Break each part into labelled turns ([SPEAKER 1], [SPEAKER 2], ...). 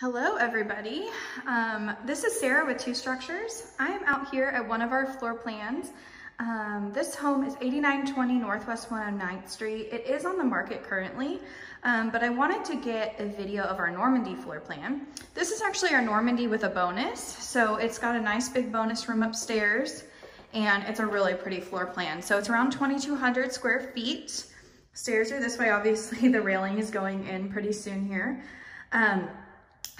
[SPEAKER 1] Hello everybody. Um, this is Sarah with Two Structures. I am out here at one of our floor plans. Um, this home is 8920 Northwest 109th Street. It is on the market currently, um, but I wanted to get a video of our Normandy floor plan. This is actually our Normandy with a bonus. So it's got a nice big bonus room upstairs and it's a really pretty floor plan. So it's around 2,200 square feet. Stairs are this way, obviously the railing is going in pretty soon here. Um,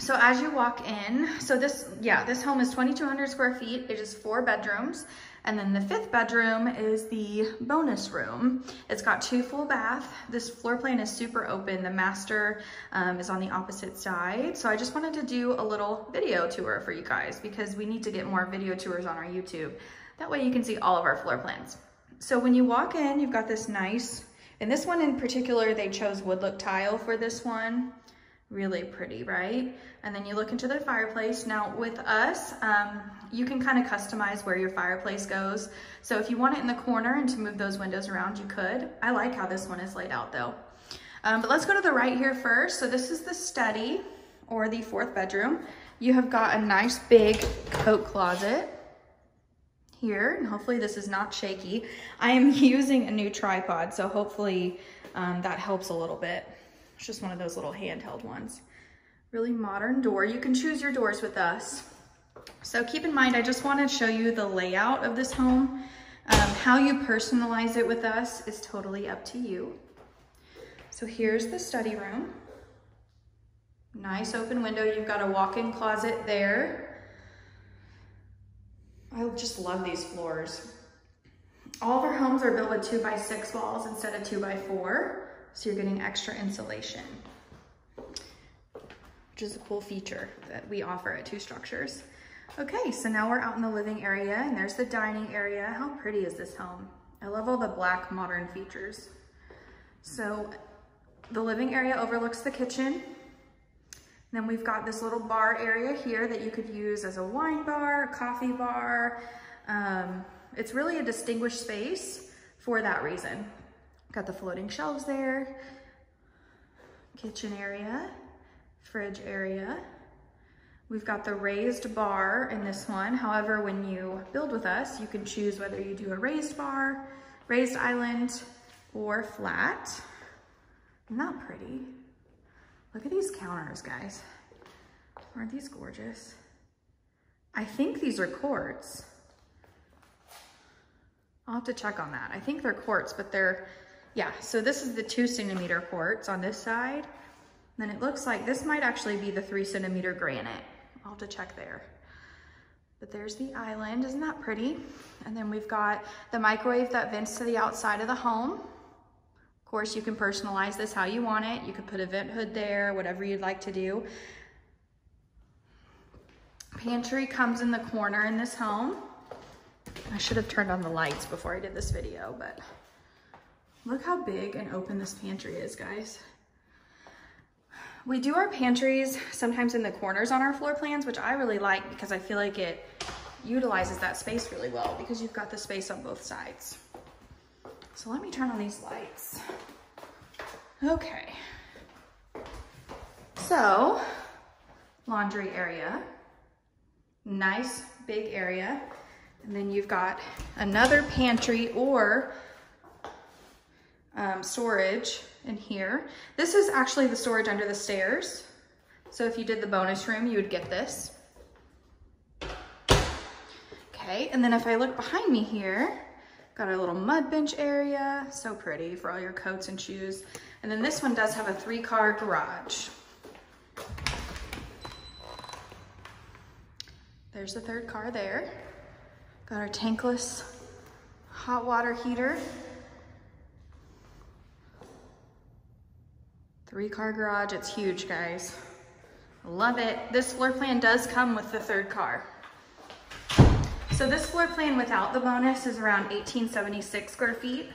[SPEAKER 1] so as you walk in, so this, yeah, this home is 2,200 square feet. It is four bedrooms. And then the fifth bedroom is the bonus room. It's got two full bath. This floor plan is super open. The master um, is on the opposite side. So I just wanted to do a little video tour for you guys because we need to get more video tours on our YouTube. That way you can see all of our floor plans. So when you walk in, you've got this nice, and this one in particular, they chose wood look tile for this one really pretty, right? And then you look into the fireplace. Now with us, um, you can kind of customize where your fireplace goes. So if you want it in the corner and to move those windows around, you could. I like how this one is laid out though. Um, but let's go to the right here first. So this is the study or the fourth bedroom. You have got a nice big coat closet here. And hopefully this is not shaky. I am using a new tripod, so hopefully um, that helps a little bit. It's just one of those little handheld ones. Really modern door. You can choose your doors with us. So keep in mind, I just want to show you the layout of this home. Um, how you personalize it with us is totally up to you. So here's the study room. Nice open window. You've got a walk-in closet there. I just love these floors. All of our homes are built with two by six walls instead of two by four. So you're getting extra insulation, which is a cool feature that we offer at Two Structures. Okay, so now we're out in the living area and there's the dining area. How pretty is this home? I love all the black modern features. So the living area overlooks the kitchen. Then we've got this little bar area here that you could use as a wine bar, a coffee bar. Um, it's really a distinguished space for that reason. Got the floating shelves there, kitchen area, fridge area. We've got the raised bar in this one. However, when you build with us, you can choose whether you do a raised bar, raised island, or flat. Isn't pretty? Look at these counters, guys. Aren't these gorgeous? I think these are quartz. I'll have to check on that. I think they're quartz, but they're yeah, so this is the two centimeter quartz on this side. Then it looks like this might actually be the three centimeter granite. I'll have to check there. But there's the island, isn't that pretty? And then we've got the microwave that vents to the outside of the home. Of course, you can personalize this how you want it. You could put a vent hood there, whatever you'd like to do. Pantry comes in the corner in this home. I should have turned on the lights before I did this video, but Look how big and open this pantry is, guys. We do our pantries sometimes in the corners on our floor plans, which I really like because I feel like it utilizes that space really well because you've got the space on both sides. So let me turn on these lights. Okay. So, laundry area, nice big area. And then you've got another pantry or um, storage in here. This is actually the storage under the stairs. So if you did the bonus room, you would get this. Okay, and then if I look behind me here, got a little mud bench area. So pretty for all your coats and shoes. And then this one does have a three car garage. There's the third car there. Got our tankless hot water heater Three car garage, it's huge, guys. Love it. This floor plan does come with the third car. So this floor plan without the bonus is around 1876 square feet.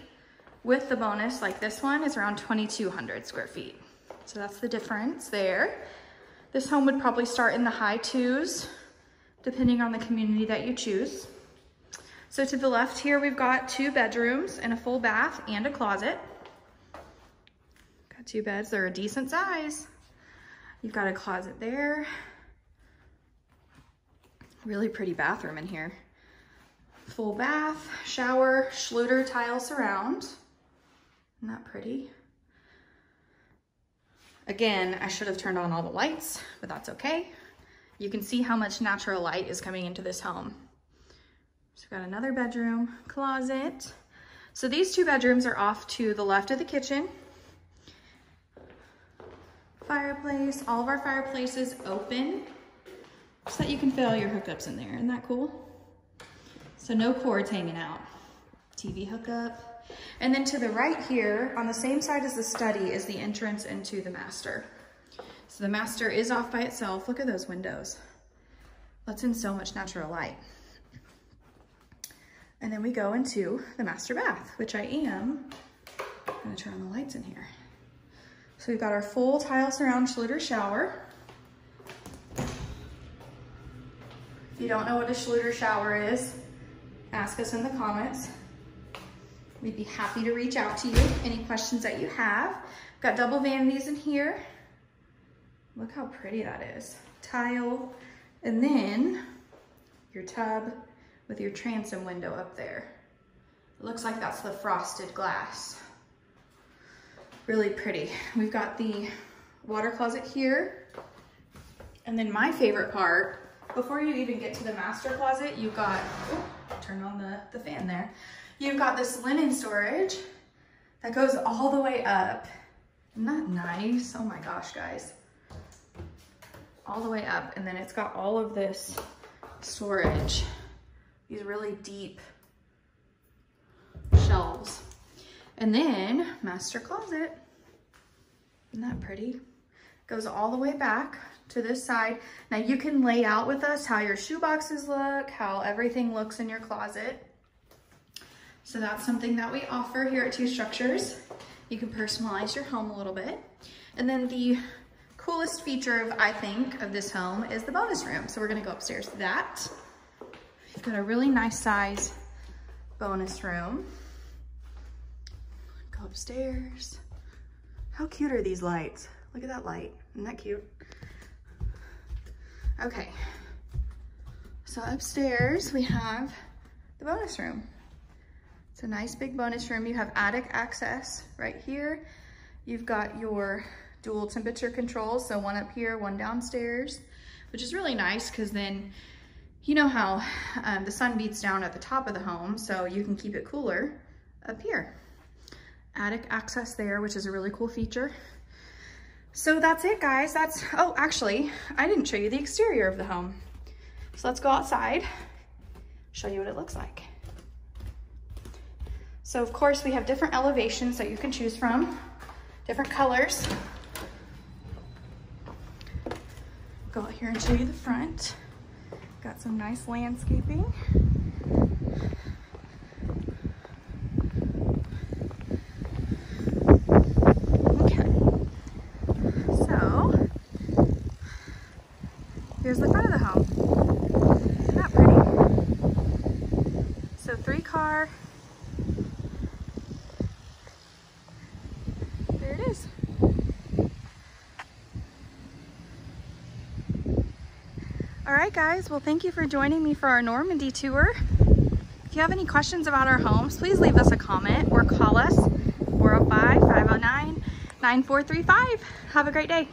[SPEAKER 1] With the bonus, like this one, is around 2200 square feet. So that's the difference there. This home would probably start in the high twos, depending on the community that you choose. So to the left here, we've got two bedrooms and a full bath and a closet two beds. They're a decent size. You've got a closet there. Really pretty bathroom in here. Full bath, shower, Schluter tile surround. Isn't that pretty? Again, I should have turned on all the lights, but that's okay. You can see how much natural light is coming into this home. So we've got another bedroom, closet. So these two bedrooms are off to the left of the kitchen. Fireplace, all of our fireplaces open so that you can fit all your hookups in there. Isn't that cool? So no cords hanging out. TV hookup. And then to the right here, on the same side as the study, is the entrance into the master. So the master is off by itself. Look at those windows. Lets in so much natural light. And then we go into the master bath, which I am gonna turn on the lights in here. So we've got our full tile surround Schluter shower. If you don't know what a Schluter shower is, ask us in the comments. We'd be happy to reach out to you. Any questions that you have. Got double vanities in here. Look how pretty that is. Tile, and then your tub with your transom window up there. It looks like that's the frosted glass. Really pretty. We've got the water closet here. And then my favorite part, before you even get to the master closet, you've got, oh, turn on the, the fan there. You've got this linen storage that goes all the way up. That nice? Oh my gosh, guys. All the way up. And then it's got all of this storage these really deep shelves. And then master closet. Isn't that pretty? Goes all the way back to this side. Now you can lay out with us how your shoe boxes look, how everything looks in your closet. So that's something that we offer here at Two Structures. You can personalize your home a little bit. And then the coolest feature of, I think, of this home is the bonus room. So we're gonna go upstairs to that. You've got a really nice size bonus room. Go upstairs. How cute are these lights? Look at that light. Isn't that cute? Okay. So upstairs we have the bonus room. It's a nice big bonus room. You have attic access right here. You've got your dual temperature controls, so one up here, one downstairs, which is really nice because then you know how um, the sun beats down at the top of the home, so you can keep it cooler up here. Attic access there, which is a really cool feature. So that's it, guys. That's, oh, actually, I didn't show you the exterior of the home. So let's go outside, show you what it looks like. So of course we have different elevations that you can choose from, different colors. Go out here and show you the front. Got some nice landscaping. Okay. So, here's the front of the home. Isn't that pretty? So three car. There it is. All right, guys. Well, thank you for joining me for our Normandy tour. If you have any questions about our homes, please leave us a comment or call us 405-509-9435. Have a great day.